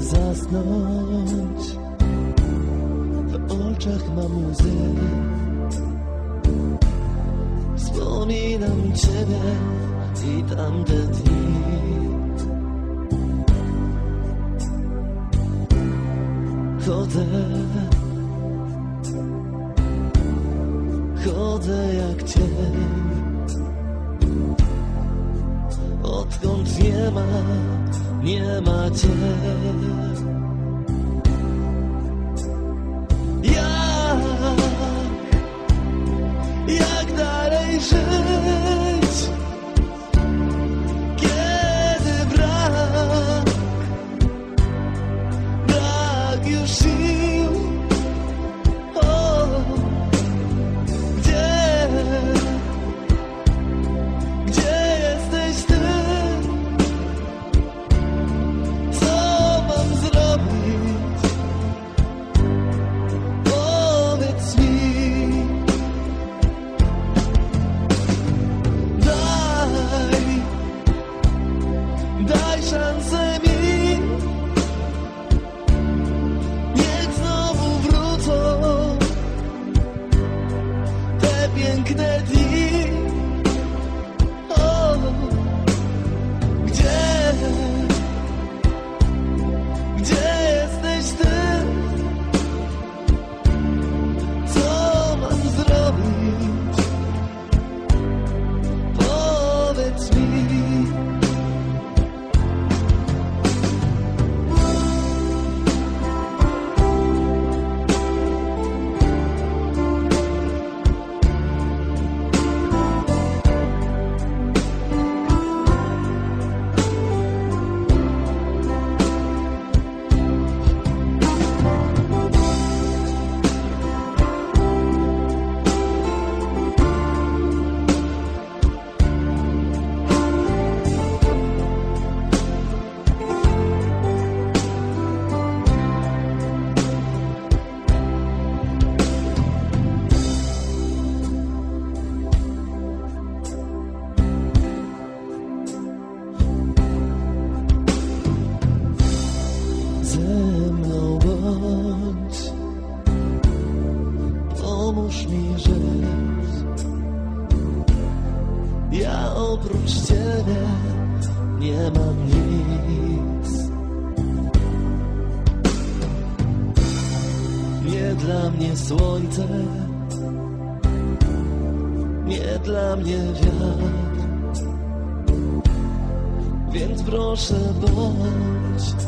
zasnąć. W oczach mam łzy. Wspominam Ciebie i tamte dni. Chodzę. Chodzę jak cień. Odkąd nie ma, nie ma cię Jak, jak dalej żyć Ze mną bądź, pomóż mi żyć. Ja oprócz Ciebie nie mam nic. Nie dla mnie słońce, nie dla mnie wiatr. Więc proszę bądź